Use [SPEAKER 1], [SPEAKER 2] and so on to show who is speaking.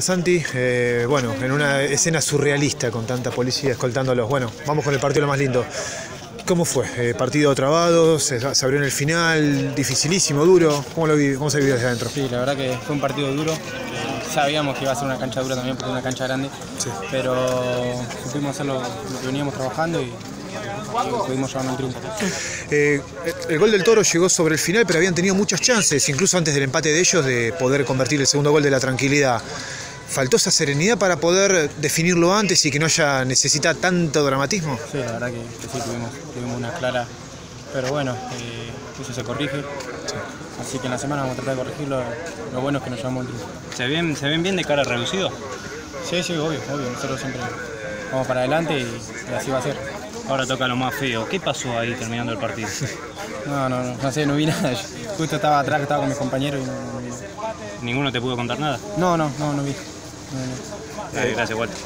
[SPEAKER 1] Santi, eh, bueno, en una escena surrealista con tanta policía escoltándolos. Bueno, vamos con el partido lo más lindo. ¿Cómo fue? Eh, partido trabado, se, se, abrió en el final, dificilísimo, duro. ¿Cómo, lo vi, ¿Cómo se vivió desde adentro?
[SPEAKER 2] Sí, la verdad que fue un partido duro. Sabíamos que iba a ser una cancha dura también porque es una cancha grande,
[SPEAKER 1] Sí.
[SPEAKER 2] pero supimos hacer lo, lo que veníamos trabajando y, pudimos llevarnos el triunfo.
[SPEAKER 1] Eh, el gol del Toro llegó sobre el final, pero habían tenido muchas chances, incluso antes del empate de ellos, de poder convertir el segundo gol de la tranquilidad. ¿Faltó esa serenidad para poder definirlo antes y que no haya necesita tanto dramatismo?
[SPEAKER 2] Sí, la verdad que, que sí, tuvimos, tuvimos una clara, pero bueno, eh, eso se corrige. Así que en la semana vamos a tratar de corregirlo. Lo bueno es que nos llevamos el triunfo.
[SPEAKER 3] ¿Se ven, ¿Se ven bien de cara reducido?
[SPEAKER 2] Sí, sí, obvio, obvio. Nosotros siempre vamos para adelante y, y así va a ser.
[SPEAKER 3] Ahora toca lo más feo. ¿Qué pasó ahí terminando el partido?
[SPEAKER 2] No, no, no, no sé, no vi nada. Yo Justo estaba atrás, estaba con mis compañeros y no, no vi.
[SPEAKER 3] ¿Ninguno te pudo contar nada?
[SPEAKER 2] No, no, no, no vi.
[SPEAKER 3] Dale, gracias, Walter.